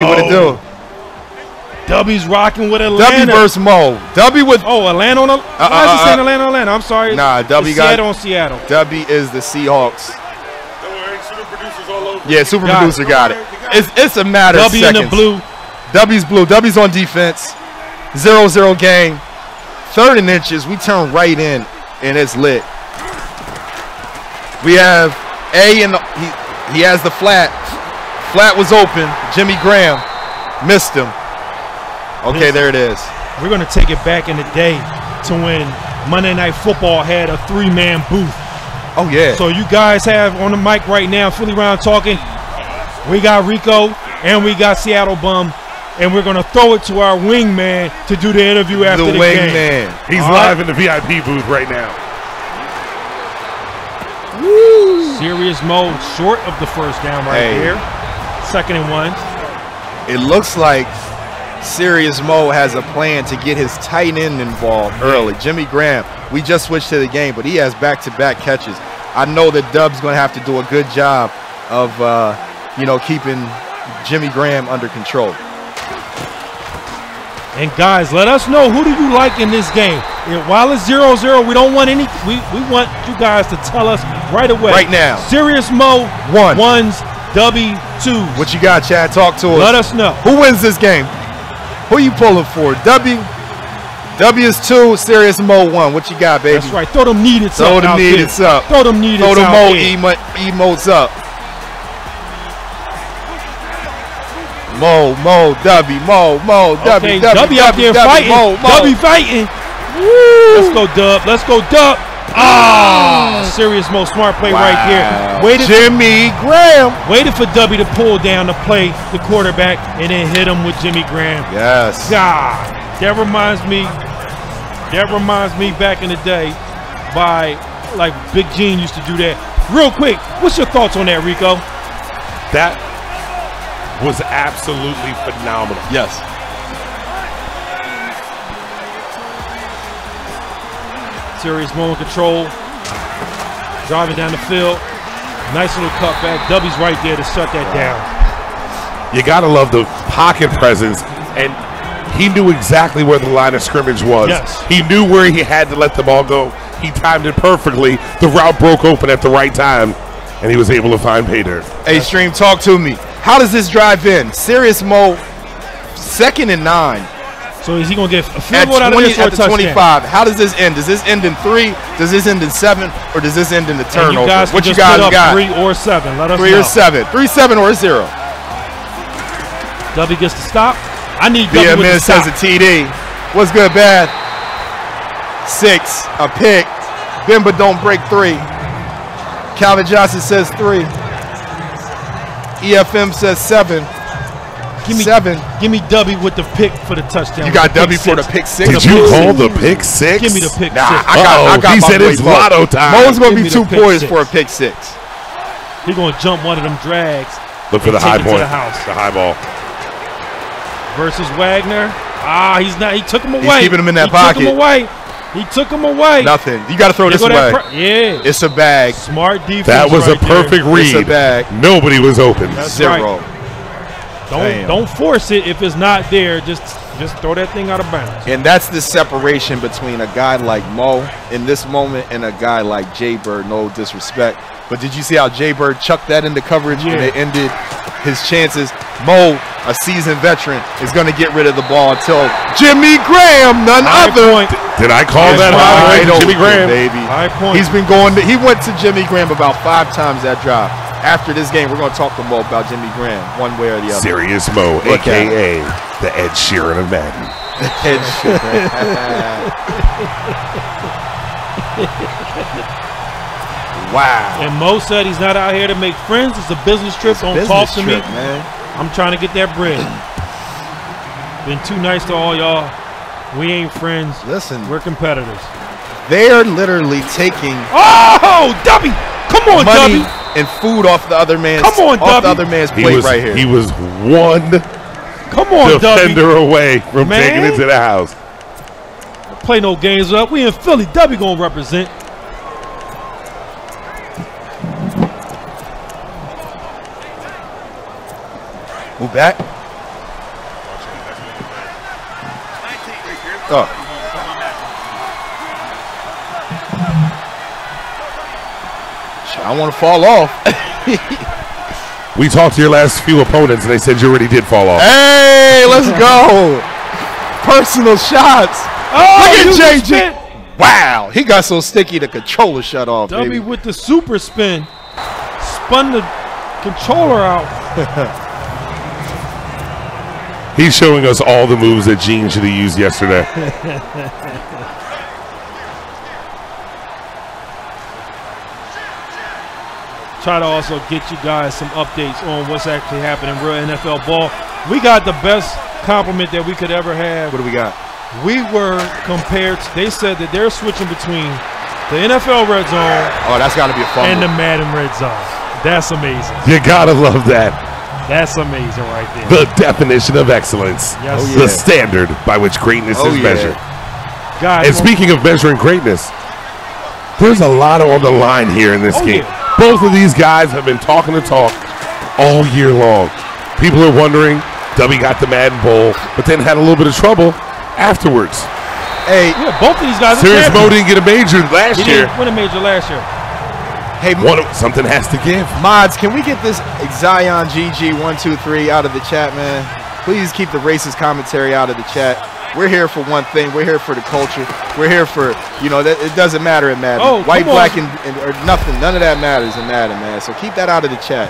What it do? W's rocking with Atlanta. W versus Mo. W with Oh, Atlanta on. A, why is uh, he saying uh, Atlanta, Atlanta? I'm sorry. Nah, W It's got- Seattle on Seattle. W is the Seahawks. Don't worry, super producers all over. Yeah, super Got it. producer got it. It's it's a matter W of in the blue. W's blue. W's on defense. Zero zero game. Third and inches. We turn right in, and it's lit. We have A in the he he has the flat. Flat was open. Jimmy Graham missed him. Okay, Listen. there it is. We're gonna take it back in the day to when Monday Night Football had a three-man booth. Oh yeah. So you guys have on the mic right now, Philly Round talking. We got Rico and we got Seattle Bum, and we're gonna throw it to our wingman to do the interview after the the, wing game. man. He's All right. live in the VIP booth right now. Serious mode, short of the first down right Hey. here. Second and one. It looks like Serious Mo has a plan to get his tight end involved early. Jimmy Graham, we just switched to the game, but he has back-to-back catches. I know that Dub's going to have to do a good job of, uh, you know, keeping Jimmy Graham under control. And guys, let us know who do you like in this game. While it's 0-0, we don't want any. We, we want you guys to tell us right away. Right now. Serious Mo One. ones, W twos. What you got, Chad? Talk to us. Let us know. Who wins this game? Who you pulling for? W. W is two. Serious Mo one. What you got, baby? That's right. Throw them needed Throw them needed up. Throw them needed Throw the out Mo emo- emotes up. Mo, Mo, W, Mo, Mo, W, Okay, W, W out there fighting. Mo, Mo. W fighting. Let's go, Dub. Let's go, Dub. Ah, serious most smart play right here. Waited, Jimmy Graham. waited for W to pull down to play the quarterback and then hit him with Jimmy Graham. Yes. God, that reminds me. That reminds me back in the day, by like Big Gene used to do that. Real quick, what's your thoughts on that, Rico? That was absolutely phenomenal. Yes. Serious Mo in control, driving down the field. Nice little cutback. W's right there to shut that down. You gotta love the pocket presence, and he knew exactly where the line of scrimmage was. Yes. He knew where he had to let the ball go. He timed it perfectly. The route broke open at the right time, and he was able to find pay dirt. Hey, Stream, talk to me. How does this drive in? Serious Mo, second and nine So is he gonna get a field goal out of 20, this or at the touchdown? 25. How does this end? Does this end in three? Does this end in seven? Or does this end in the turnover? you guys what you guys got? three or seven. Let us Three know. or seven? Three, seven, or zero? W gets the stop. I need W with the stop. has a TD. What's good, bad? Six, a pick. Bimba don't break three. Calvin Johnson says three. EFM says seven. Give me Seven. Give me W with the pick for the touchdown. You got W pick for the pick six. Did The you pick call six. the pick six? Give me the pick Nah, six. I got, I Uh-oh, got he my said boy it's Mo. lotto time. Mo's gonna Give be me the two points six. for a pick six. He gonna jump one of them drags Look for the high it point. the house. The high ball. versus Wagner. Ah, he's not. He took him away. He's away. keeping him in that he Took him away. He took him away. Nothing. You got to throw There this go away. yeah. It's a bag. Smart defense. That was right a perfect there. It's a read. bag. Nobody was open. That's Zero. Don't Damn. don't force it if it's not there. Just just throw that thing out of bounds. And that's the separation between a guy like Mo in this moment and a guy like Jay Bird. No disrespect. But did you see how Jay Bird chucked that into coverage and Yeah. it ended his chances? Mo, a seasoned veteran, is going to get rid of the ball until Jimmy Graham, none High other. point. Did I call is that wide high to Jimmy Graham? baby. High point. He's been going. To, he went to Jimmy Graham about five times that drive. After this game, we're going to talk to Mo about Jimmy Graham, one way or the other. Serious Mo, Look at aka the Ed Sheeran of Madden. Head wow. And Mo said he's not out here to make friends. It's a business trip. Don't Business talk to trip, me. man. I'm trying to get that bread. Been too nice to all y'all. We ain't friends. Listen, We're competitors. they are literally taking Oh, W! Come on, money W! and food off the other man's Come on, off the other man's plate was, right here. He was one Come on, defender w. away from Man. taking it to the house. Play no games up. We in Philly. W gonna represent. Move back. Oh. I want to fall off. We talked to your last few opponents, and they said you already did fall off. hey, let's go. Personal shots. Oh, Look at spin. JG. Wow, he got so sticky the controller shut off. Dummy Baby. with the super spin. Spun the controller out. He's showing us all the moves that Gene should have used yesterday. Try to also get you guys some updates on what's actually happening real NFL ball. We got the best compliment that we could ever have. What do we got? We were compared. To, they said that they're switching between the NFL red zone Oh, that's got to be a fumble. and the Madden red zone. That's amazing. You gotta love that. That's amazing right there. The definition of excellence. Yes, Oh, The standard by which greatness Oh, is yeah. measured. Guys, And speaking of measuring greatness, there's a lot on the line here in this Oh, game. yeah. Both of these guys have been talking the talk all year long. People are wondering, Dubby got the Madden Bowl, but then had a little bit of trouble afterwards. hey, yeah, both of these guys. are Serious Mo didn't get a major last He year. didn't win a major last year. hey, One, something has to give. mods, can we get this Zion GG123 out of the chat, man? Please keep the racist commentary out of the chat. We're here for one thing. We're here for the culture. We're here for, you know, that it doesn't matter in Madden. Oh, White, black, and, and or nothing. None of that matters in Madden, man. So keep that out of the chat.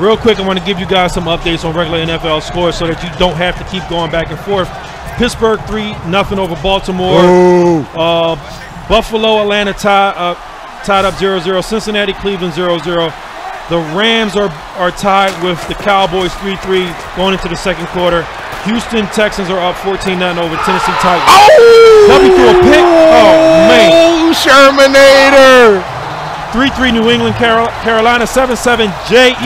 Real quick, I want to give you guys some updates on regular NFL scores so that you don't have to keep going back and forth. Pittsburgh three nothing over Baltimore. Uh, Buffalo, Atlanta tie, uh, tied up 0-0. Cincinnati, Cleveland 0-0. The Rams are are tied with the Cowboys 3-3 going into the second quarter. Houston Texans are up 14-0 over Tennessee Titans. Oh! Dubby threw a pick. Oh, man. Shermanator! 3-3 New England, Carol- Carolina 7-7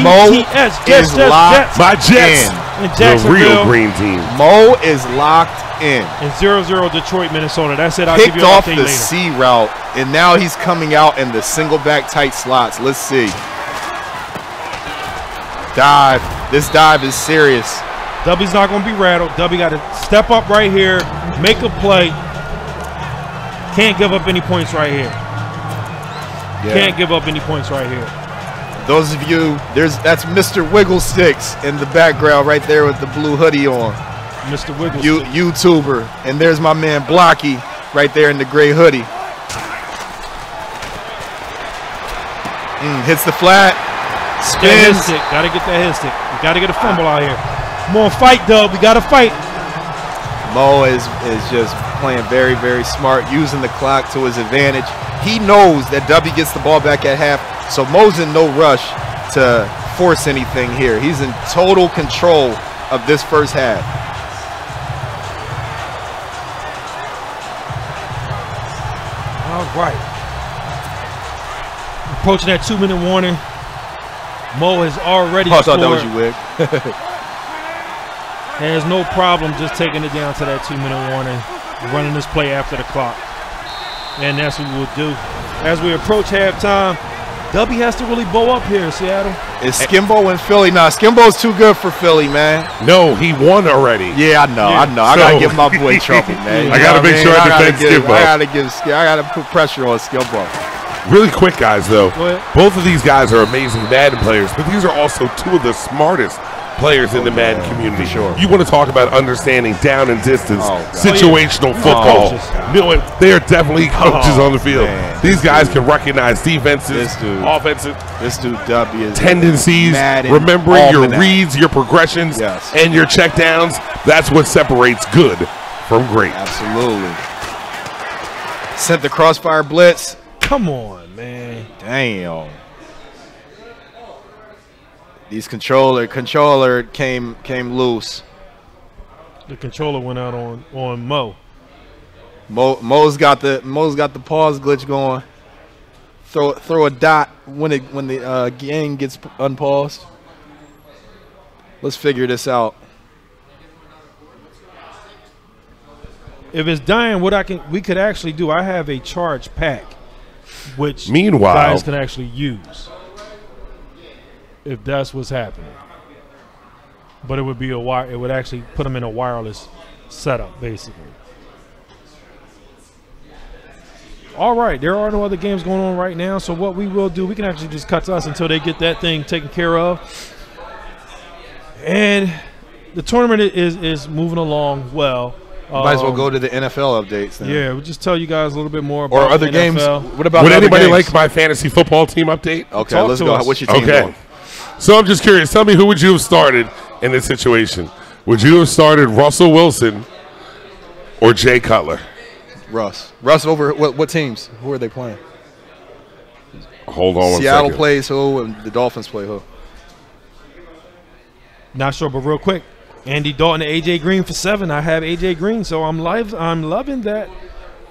Mo J-E-T-S. Jets, is Jets, locked Jets. My Jets, in. And the real green team. Mo is locked in. and 0-0 Detroit, Minnesota. That's it. I'll give Picked you an off the later. C route, and now he's coming out in the single back tight slots. Let's see. Dive. This dive is serious. Dubby's not going to be rattled. Dubby got to step up right here, make a play. Can't give up any points right here. Can't give up any points right here. Those of you, there's that's Mr. Wigglesticks in the background right there with the blue hoodie on. Mr. Wiggle. You YouTuber, and there's my man Blocky right there in the gray hoodie. Mm, hits the flat, that stick. Got to get that hit stick. We got to get a ah. fumble out here. Come on, fight, Dub. We got to fight. Mo is is just playing very very smart, using the clock to his advantage. He knows that W gets the ball back at half, so Mo's in no rush to force anything here. He's in total control of this first half. All right. Approaching that two-minute warning. Mo has already Oh, I scored. thought that was you, Wig. Has no problem just taking it down to that two-minute warning, running this play after the clock. And that's what we'll do. As we approach halftime, Dubby has to really bow up here, Seattle. Is Skimbo in Philly? Nah, Skimbo's too good for Philly, man. No, he won already. Yeah, I know, I Yeah. know. I gotta give my boy trouble, man. I gotta know what make sure I gotta defend give, Skimbo. I gotta give. Sk- I gotta put pressure on Skimbo. Really quick, guys, though. Both of these guys are amazing Madden players, but these are also two of the smartest players in the Madden community. sure. You want to talk about understanding down and distance, Oh, oh situational Oh, yeah. football. Coaches. Knowing they are definitely oh, coaches Oh, on the field. man. These guys can recognize defenses, This dude. offensive This dude W is tendencies, Madden remembering your reads, your progressions, Yes. and your checkdowns. That's what separates good from great. Absolutely. Sent the crossfire blitz. Come on, man. Damn. These controller controller came came loose. The controller went out on on Mo. Mo, Mo's got the Mo's got the pause glitch going. Throw throw a dot when it when the uh, game gets unpaused. Let's figure this out. If it's dying, what I can we could actually do, I have a charge pack, which Meanwhile- guys can actually use. If that's what's happening, but it would be a wire. It would actually put them in a wireless setup, basically. All right, there are no other games going on right now. So what we will do, we can actually just cut to us until they get that thing taken care of. And the tournament is is moving along well. Might as well Um, go to the NFL updates. Then. Yeah, we'll just tell you guys a little bit more about Or other games. NFL. What about Would anybody games? like my fantasy football team update? Okay, Talk let's go. us. What's your team Okay. doing? So I'm just curious. Tell me who would you have started in this situation? Would you have started Russell Wilson or Jay Cutler? Russ. Russ over what, what teams? Who are they playing? Hold on Seattle second. plays who and the Dolphins play who? Not sure, but real quick, Andy Dalton and AJ Green for seven. I have AJ Green, so I'm live. I'm loving that.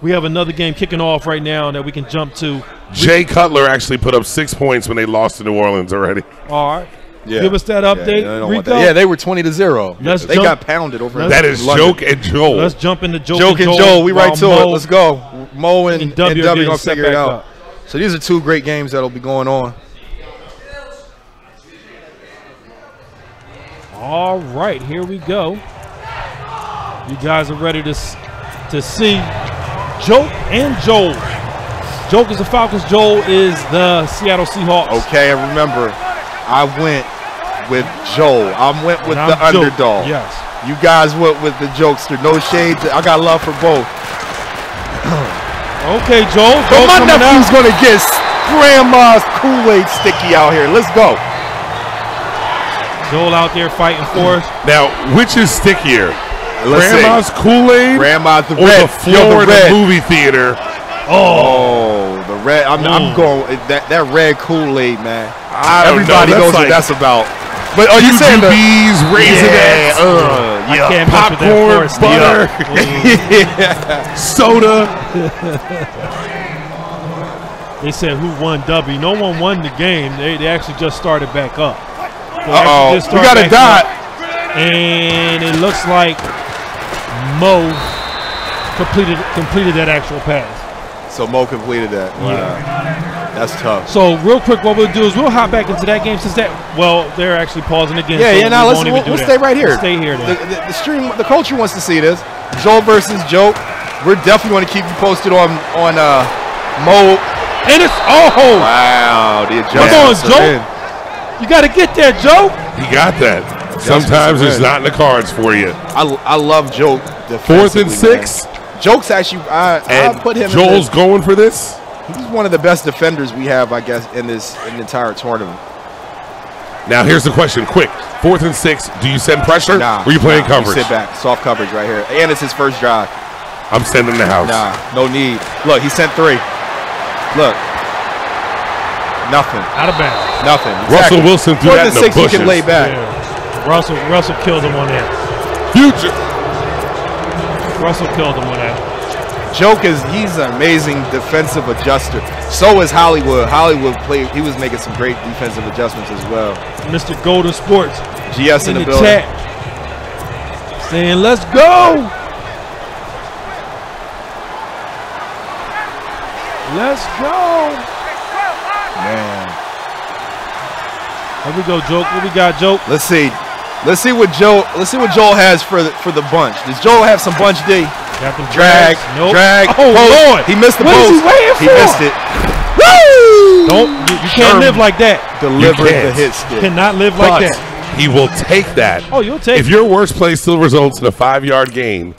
We have another game kicking off right now that we can jump to. Jay Cutler actually put up six points when they lost to New Orleans already. All right, Yeah. Give us that Yeah, update, they Rico. that. Yeah, they were twenty to zero. Let's they jump- got pounded over. in That is London. Joke and Joel. let's jump into Joe. Joke and Joel. We right to Mo it. Let's go. Mo and, And and W W, are gonna figure it out. up. So these are two great games that'll be going on. All right, here we go. You guys are ready to to see Joke and Joel. Joke is the Falcons. Joel is the Seattle Seahawks. Okay, and remember, I went with Joel. I went with And the I'm Joke. underdog. Yes. You guys went with the jokester. No shade. I got love for both. Okay, Joel. But Joel my nephew's gonna get grandma's Kool-Aid sticky out here. Let's go. Joel out there fighting for us. now, which is stickier? Let's see. Grandma's Kool-Aid Grandma's the or red. the Yo, floor in red. the movie theater? Oh, the red. I'm, I'm Mm. going that that red Kool-Aid, man. I don't Everybody know. knows That's what that's about. But are you saying the UGBs, yeah, Raisinets, uh, yeah. can't mess with that popcorn, butter, Yeah. soda. They said who won W. No one won the game. They, they actually just started back up. They Uh oh, we got a dot. up, And it looks like Mo completed completed that actual pass. So Mo completed that. Wow, that's tough. So real quick, what we'll do is we'll hop back into that game since that. Well, they're actually pausing again. Yeah, so yeah. Now we let's we'll, we'll stay right here. We'll stay here The, the, the stream, the culture wants to see this. Joel versus Joe. We're definitely going to keep you posted on on uh, Mo. and it's oh, Wow, the on, adjustments are Joe. In. you got to get there, Joe. You got that. Sometimes it's not in the cards for you. I, I love Joe. Fourth and defensively, man. six, Joke's actually I, and I put him. Joel's In going for this. he's one of the best defenders we have, I guess, in this in the entire tournament. Now here's the question: Quick, fourth and six. Do you send pressure? Nah, or are you playing nah, coverage? sit back, soft coverage right here, and it's his first drive. I'm sending the house. Nah, no need. Look, he sent three. Look, nothing, Out of bounds. Nothing. Russell Wilson threw Fourth that and in the six, he bushes. can lay back. Yeah. Russell Russell killed him on that. Future. Russell killed him on that. Joke is he's an amazing defensive adjuster. So is Hollywood. Hollywood played. He was making some great defensive adjustments as well. Mr. Golden Sports GS in, in the, the building. chat saying, "Let's go, let's go." Man, Here we go, joke. What we got, joke? let's see. Let's see what Joe. Let's see what Joel has for the for the bunch. Does Joel have some bunch D? Got them Drag, drags. Nope. drag. Oh post. Lord, He missed the What is post. he waiting He for? missed it. Woo! Don't you, you can't live like that. Delivered the hit stick. Cannot live But like that. he will take that. Oh, you'll take. If your worst play still results in a five-yard gain,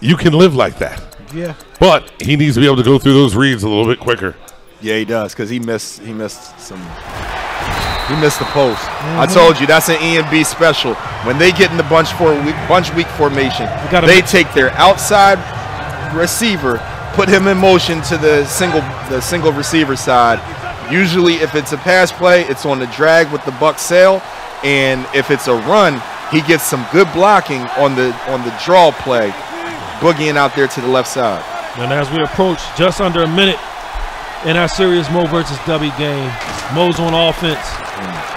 you can live like that. yeah. But he needs to be able to go through those reads a little bit quicker. Yeah, he does because he missed. He missed some. He missed the post. I Mm-hmm. told you that's an EMB special. When they get in the bunch for week, bunch weak formation, they make- take their outside receiver, put him in motion to the single the single receiver side. Usually, if it's a pass play, it's on the drag with the buck sail, and if it's a run, he gets some good blocking on the on the draw play, boogieing out there to the left side. And as we approach just under a minute in our serious Mo versus W game, Mo's on offense.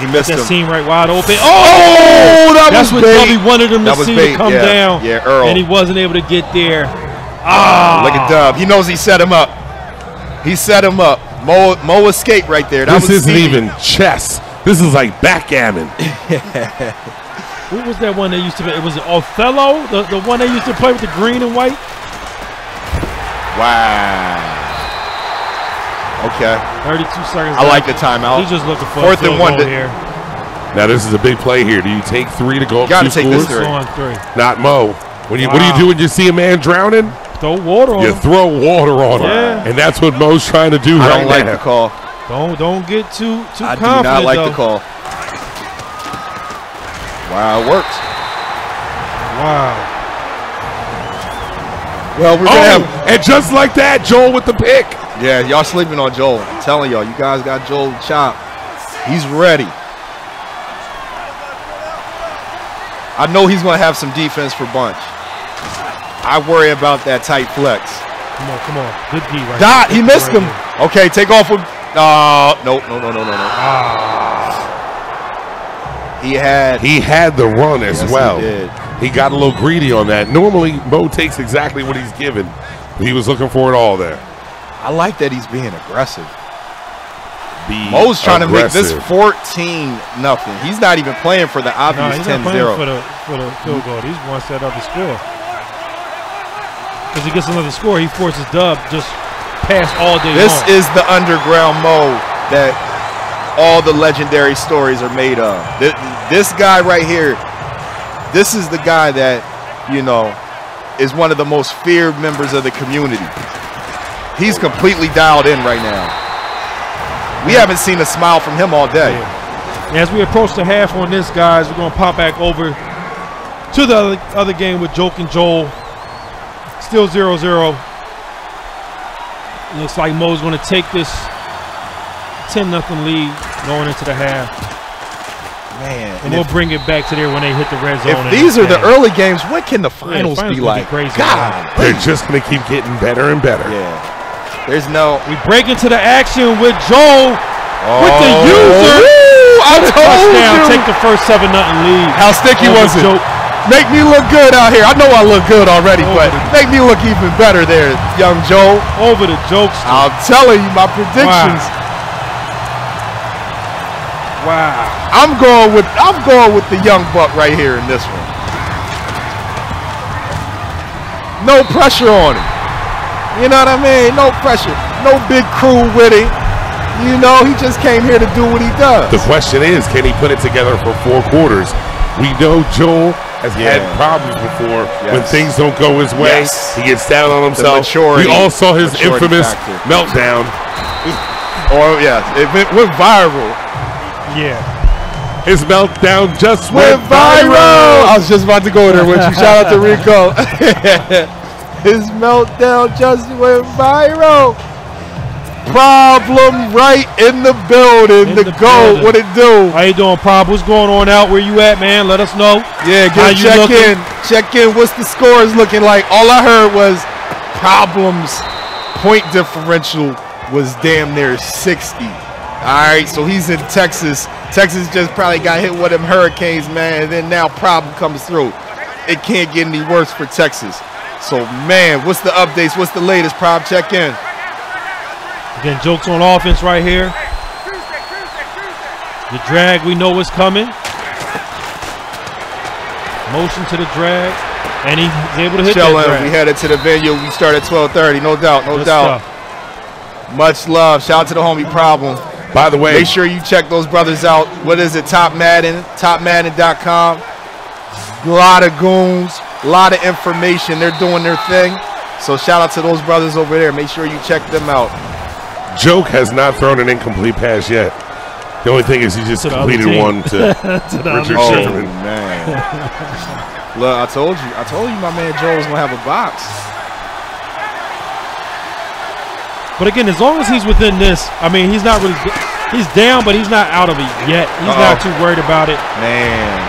He missed That him. seam right wide open. Oh! Oh, that That's was what bait. W wanted him to That was see bait, to come yeah. down. Yeah, Earl. And he wasn't able to get there. Ah! Look at Dub. He knows he set him up. He set him up. Mo, Mo escaped right there. That this was isn't Stevie. even chess. This is like backgammon. What was that one they used to play? It was Othello, the, the one they used to play with the green and white. Wow. Okay. 32 seconds. I like the timeout. He's just looking for Fourth a field and one to- here. Now this is a big play here. Do you take three to go up Gotta two take this three. On three. Not Mo. When you, What do you do when you see a man drowning? Throw water on You him. throw water on him, and that's what Mo's trying to do I right don't like now. the call. Don't don't get too too I do not like though. the call. Wow, it works. Wow. Well, we're Oh, gonna have. and just like that, Joel with the pick. Yeah, y'all sleeping on Joel. I'm telling y'all, you guys got Joel chop. He's ready. I know he's gonna have some defense for bunch. I worry about that tight flex. Come on, come on. Good D right Dot, there. he missed right him. there. Okay, take off with. Uh, no, no, no, no, no, no, no. He had. He had the run as Yes, he well. did. He got a little greedy on that. Normally, Mo takes exactly what he's given. He was looking for it all there. I like that he's being aggressive. Be Mo's trying to make this 14 nothing. He's not even playing for the No, obvious he's not 10 playing 0. for the for the field goal. He's one set up to score. Because he gets another score, he forces Dub just pass all day This long. is the underground Mo that all the legendary stories are made of. This, this guy right here, this is the guy that, you know, is one of the most feared members of the community. He's completely dialed in right now. We haven't seen a smile from him all day. And As we approach the half on this, guys, we're going to pop back over to the other, other game with Joke and Joel. Still 0 0. Looks like Mo's going to take this 10 nothing lead going into the half. Man, And we'll bring it back to there when they hit the red zone. if these are the it's early games, what can the finals, finals be gonna be like? crazy, God, They're just going to keep getting better and better. yeah. There's no We break into the action with Joel with the Oh, user. woo, I told touchdown, you. take the first 7 nothing lead. How sticky over was it? Joke. Make me look good out here. I know I look good already, Over but make me look even better there, young Joe. Over the jokes. I'm telling you, my predictions. Wow. I'm going with I'm going with the young buck right here in this one. No pressure on him. You know what I mean? No pressure. No big crew with him. You know, he just came here to do what he does. The question is, can he put it together for four quarters? We know Joel has had problems before when things don't go his way. Yes. He gets down on himself. maturity- we all saw his infamous factor. meltdown. Or oh, yes, it went, went viral. Yeah. His meltdown just went went viral. I was just about to go there with you. Shout out to Rico. His meltdown just went viral. Problem right in the building. In the, the goat. building. What it do? How you doing, Prob? What's going on out? Where you at, man? Let us know. Yeah, get check looking? in. Check in. What's the scores looking like? All I heard was problems. Point differential was damn near 60. All right, so he's in Texas. Texas just probably got hit with them hurricanes, man, and then now problem comes through. It can't get any worse for Texas. So, man, what's the updates? What's the latest? Prob, check in. Again, jokes on offense right here. The drag, we know is coming. Motion to the drag, and he's able to hit Chilling. that We headed to the venue. We start at 12:30. No doubt. No Good doubt. stuff. Much love. Shout out to the homie Problem. By the way, Make sure you check those brothers out. What is it? Top Madden, topmadden.com. A lot of goons, a lot of information. They're doing their thing. So shout out to those brothers over there. Make sure you check them out. Joke has not thrown an incomplete pass yet. The only thing is he just To completed one to Richard Oh Sherman. man. Look, I told you. I told you my man Joe was gonna have a box. But again, as long as he's within this, I mean, he's not really. He's down, but he's not out of it yet. He's not Uh-oh. too worried about it. Man.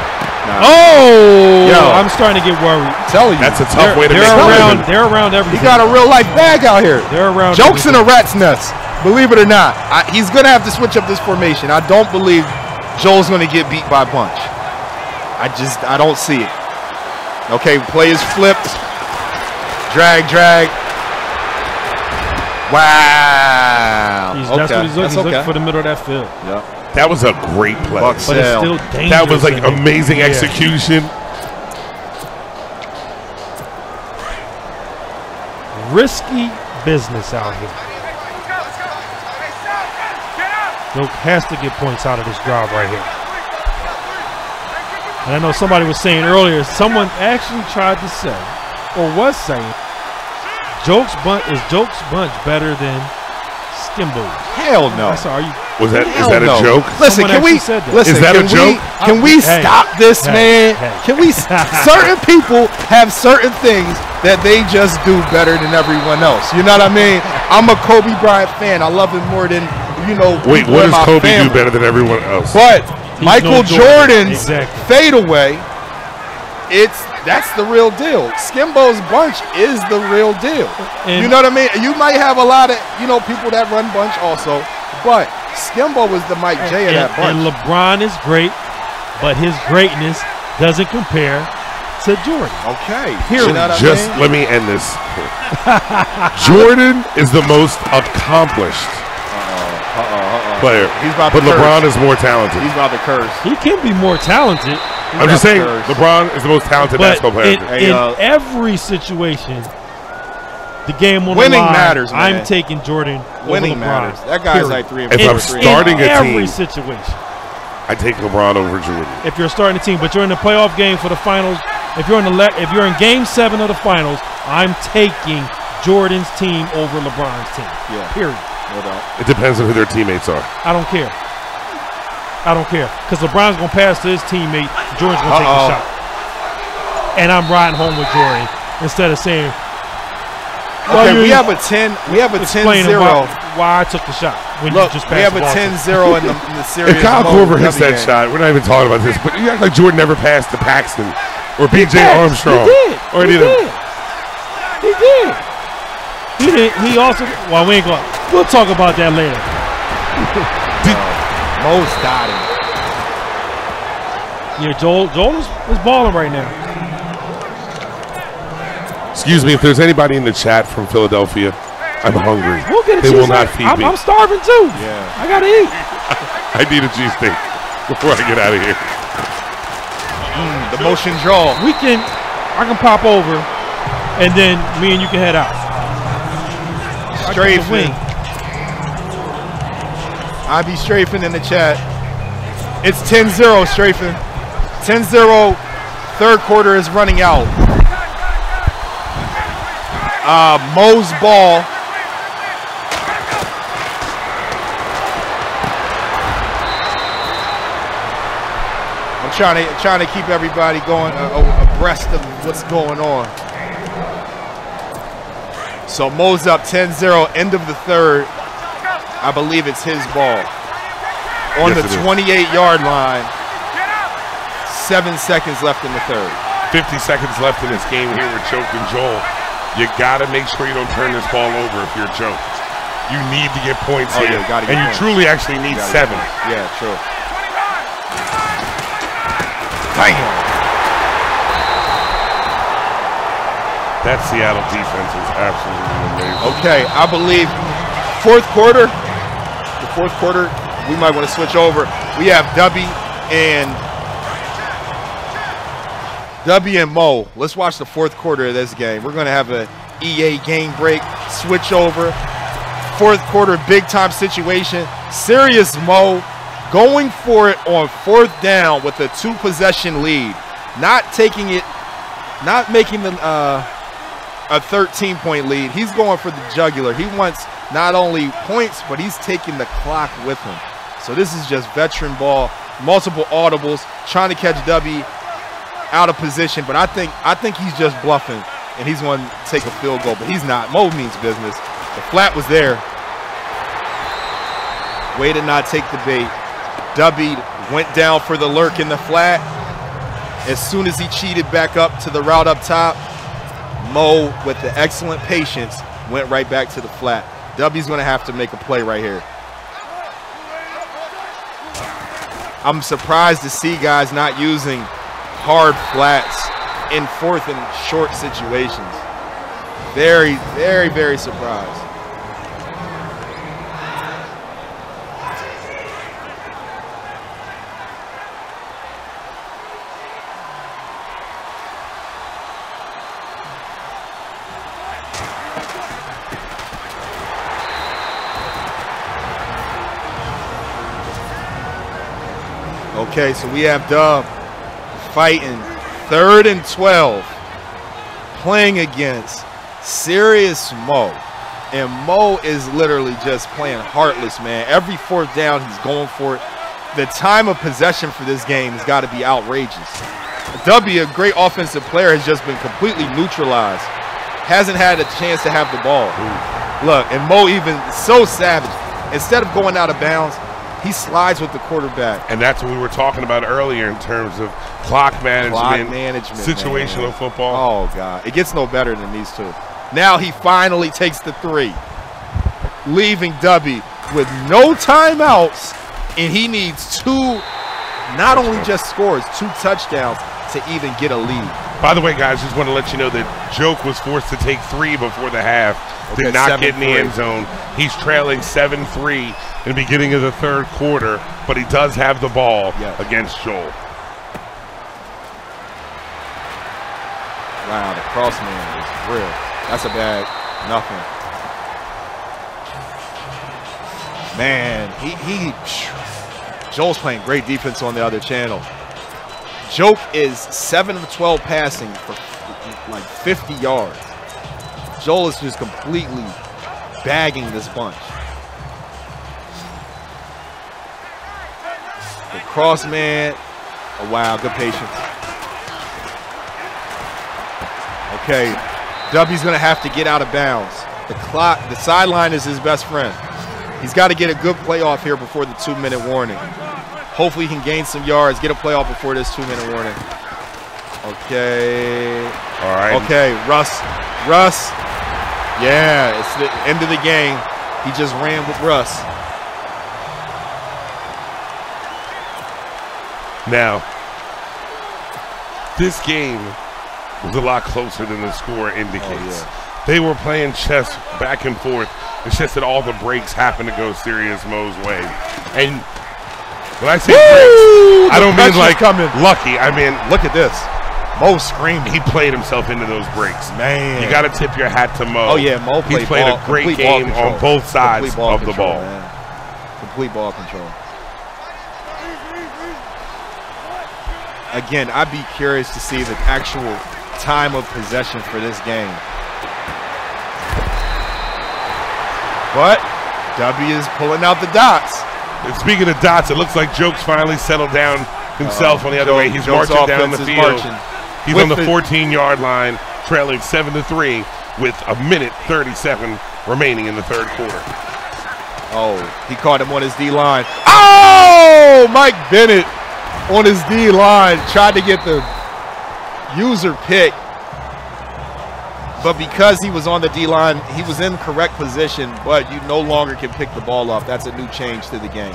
Nah, Oh, Yo. I'm starting to get worried. I'm telling you. That's a tough They're, way to they're make around. living. They're around everything. he got a real life bag out here. They're around. Jokes in everything. a rat's nest. Believe it or not, I, he's gonna have to switch up this formation. I don't believe Joel's gonna get beat by bunch. I just I don't see it. Okay, play is flipped. Drag, drag. Wow. He's, okay. That's what he's looking. That's He's looking for the middle of that field. Yep. That was a great play. But it's still. That was like amazing Yeah. execution. Risky business out here. Joke has to get points out of this drive right here. And I know somebody was saying earlier, someone actually tried to say, or was saying, Jokes bunch is Jokes bunch better than Skimbo's. Hell no. I saw, are you? Was that is Hell that a joke? Listen, Someone can we? said that. Listen, Is that a can joke? We, can we Hey, stop this, hey, man? hey. Can we? certain people have certain things that they just do better than everyone else. You know what I mean? I'm a Kobe Bryant fan. I love him more than you know. Wait, what does Kobe family. do better than everyone else? But He's Michael no Jordan's Exactly. fadeaway, it's that's the real deal. Skimbo's bunch is the real deal. And- you know what I mean? You might have a lot of you know people that run bunch also, but Skimbo was the Mike J of and, that bunch. and LeBron is great, but his greatness doesn't compare to Jordan. okay, Here you know Just I mean? let me end this. Jordan is the most accomplished player, He's about but to curse. LeBron is more talented. He's about to curse. He can be more talented, I'm just saying, curse. LeBron is the most talented but basketball player. in, Hey, in uh, every situation, the game on Winning the line, matters, man. I'm taking Jordan Winning over LeBron. matters. That guy's Period. like three and If. I'm starting in a every team- situation. I take LeBron over Jordan. If you're starting a team, but you're in the playoff game for the finals, if you're in the le- if you're in Game Seven of the finals, I'm taking Jordan's team over LeBron's team. Yeah. Period. No doubt. It depends on who their teammates are. I don't care. I don't care because LeBron's gonna pass to his teammate. Jordan's gonna take Uh-oh. the shot, and I'm riding home with Jordan instead of saying, well, Okay, you we have a 10 we have a 10 explain 0. about why I took the shot when Look, you just we have a ball 10 0 in the, in the series. If Kyle mode Korver hits that game. shot, we're not even talking about this, but you act like Jordan never passed to Paxton or B.J. Armstrong He did. or he any did. He did. He did. He also. Well, we ain't going. We'll talk about that later. Mo's got him. Yeah, Joel. Joel is, is balling right now. Excuse me, if there's anybody in the chat from Philadelphia, I'm hungry. We'll get a They will not feed I'm, me. I'm starving too. Yeah. I gotta eat. I need a cheesesteak before I get out of here. Mm, the motion draw. We can. I can pop over, and then me and you can head out. I get the Strafing. I be strafing in the chat. It's 10 0 strafing. 10 0. Third quarter is running out. Uh, Mo's ball. I'm trying to trying to keep everybody going uh, abreast of what's going on. So Mo's up 10-0, end of the third. I believe it's his ball. On Yes, the 28 yard line. Seven seconds left in the third. 50 seconds left in this game here with Choke and Joel. You got to make sure you don't turn this ball over if you're Choke. You need to get points Oh, here. yeah, and you points. truly actually need seven. Yeah, true. Bam. That Seattle defense is absolutely amazing. Okay, I believe fourth quarter. The fourth quarter, we might want to switch over. We have W and W and Let's watch the fourth quarter of this game. We're going to have a EA game break. Switch over. Fourth quarter, big time situation. Serious Mo going for it on fourth down with a two possession lead. Not taking it, not making the uh, a 13 point lead. He's going for the jugular. He wants not only points, but he's taking the clock with him. So this is just veteran ball, multiple audibles, trying to catch W out of position. But I think I think he's just bluffing and he's going to take a field goal, but he's not. Mo means business. The flat was there. Way to not take the bait. W went down for the lurk in the flat. As soon as he cheated back up to the route up top, Mo, with the excellent patience, went right back to the flat. W's going to have to make a play right here. I'm surprised to see guys not using hard flats in fourth and short situations. Very, very, very surprised. Okay, so we have Dub fighting third and 12, playing against Serious Mo. And Mo is literally just playing heartless, man. Every fourth down, he's going for it. The time of possession for this game has got to be outrageous. W, a great offensive player, has just been completely neutralized. Hasn't had a chance to have the ball. Look, and Mo even so savage. Instead of going out of bounds, he slides with the quarterback. And that's what we were talking about earlier in terms of clock management, Clock management, situational man. football. Oh God, it gets no better than these two. Now he finally takes the three, leaving Dubby with no timeouts, and he needs two, not only just scores, two touchdowns to even get a lead. By the way, guys, just want to let you know that Joke was forced to take three before the half. Okay, Did not get in the 7-3. end zone. He's trailing 7 3 in the beginning of the third quarter, but he does have the ball Yes. against Joel. Wow, the cross man is real. That's a bad nothing. Man, he he Joel's playing great defense on the other channel. Joke is 7 of 12 passing for like 50 yards. Joel is just completely bagging this bunch. The cross man. Oh, wow, good patience. Okay, W's gonna have to get out of bounds. The clock, the sideline is his best friend. He's got to get a good playoff here before the two-minute warning. Hopefully, he can gain some yards, get a playoff before this two-minute warning. Okay, All right. okay, Russ, Russ. Yeah, it's the end of the game. He just ran with Russ. Now, this game was a lot closer than the score indicates. Oh, They were playing chess back and forth. It's just that all the breaks happened to go Serious Mo's way. And when I say breaks, I don't mean like coming. lucky. I mean, Look at this. Mo screamed. he played himself into those breaks. Man. You got to tip your hat to Mo. Oh yeah, Mo played He's played ball- a great game on both sides of the ball. man. Complete ball control. Again, I'd be curious to see the actual time of possession for this game. But W is pulling out the dots. And speaking of dots, it looks like Joke's finally settled down himself Uh, on the other Joke- way. He's Joke's marching down the field. marching. He's on the the- 14 yard line, trailing 7 to 3 with a minute 37 remaining in the third quarter. Oh, he caught him on his D line. Oh! oh, Mike Bennett on his D line tried to get the user pick. But because he was on the D line, he was in correct position, but you no longer can pick the ball off. That's a new change to the game.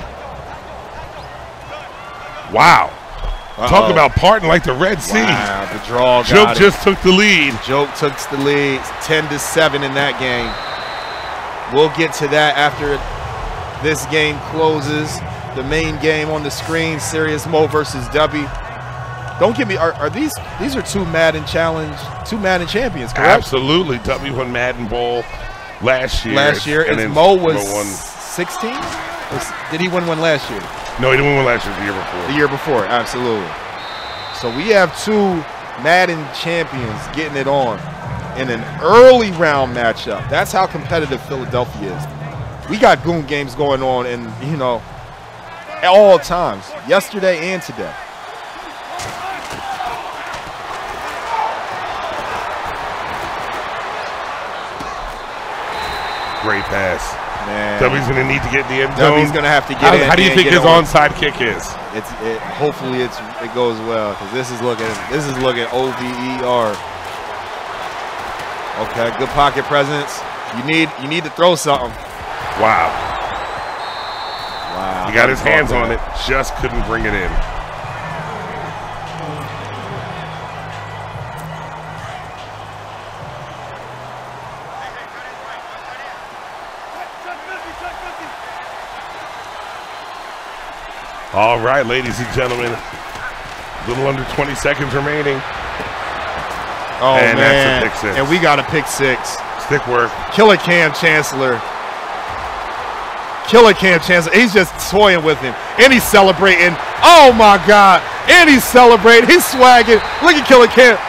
Wow. Talk Uh-oh. about parting like the Red Sea. Wow, the draw Joke just took the lead. Joke took the lead 10 to 7 in that game. We'll get to that after this game closes. The main game on the screen, Serious Mo versus W. Don't give me are, are these these are two Madden challenge, two Madden champions, correct? Absolutely. W won Madden Bowl last year. Last year, and and Mo was won. 16? Or did he win one last year? No, he didn't win last year, the year before. The year before, absolutely. So we have two Madden champions getting it on in an early round matchup. That's how competitive Philadelphia is. We got goon games going on, and you know, at all times, yesterday and today. Great pass. Man, W's going to need to get the end zone. W's gonna have to get how, in How do you think his on. onside kick is? it's it. Hopefully, it's it goes well because this is looking this is looking O V E R. Okay, good pocket presence. You need you need to throw something. Wow. Wow, He got his hands on it, just couldn't bring it in. All right, ladies and gentlemen, a little under 20 seconds remaining. Oh And that's a man, pick six. and we got a pick six. Stick work. Killer Kam Chancellor. Killer Kam Chancellor, he's just toying with him. And he's celebrating. Oh my God. And he's celebrating. He's swagging. Look at Killer Kam.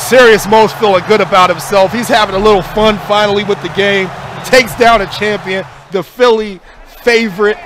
Serious Mo's feeling good about himself. He's having a little fun finally with the game. Takes down a champion, the Philly favorite.